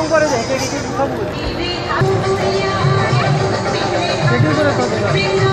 영발에도 어떻게 계속 하고 있어. 되게 그랬다 가.